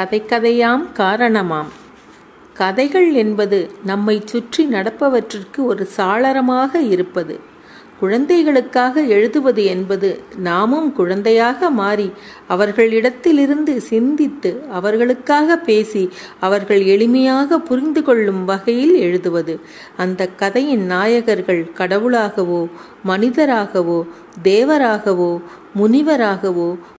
கதை கதையாம் காரணமாம். கதைகள் என்பது நம்மை சுற்றி நடப்பவற்றிற்கு ஒரு சாளரமாக இருப்பது. குழந்தைகளுக்காக எழுதுவது என்பது நாமும் குழந்தையாக மாறி அவர்களிடத்திலிருந்து சிந்தித்து அவர்களுக்காக பேசி அவர்கள் எளிமையாக புரிந்து கொள்ளும் வகையில் எழுதுவது. அந்த கதையின் நாயகர்கள் கடவுளாகவோ மனிதராகவோ தேவராகவோ முனிவராகவோ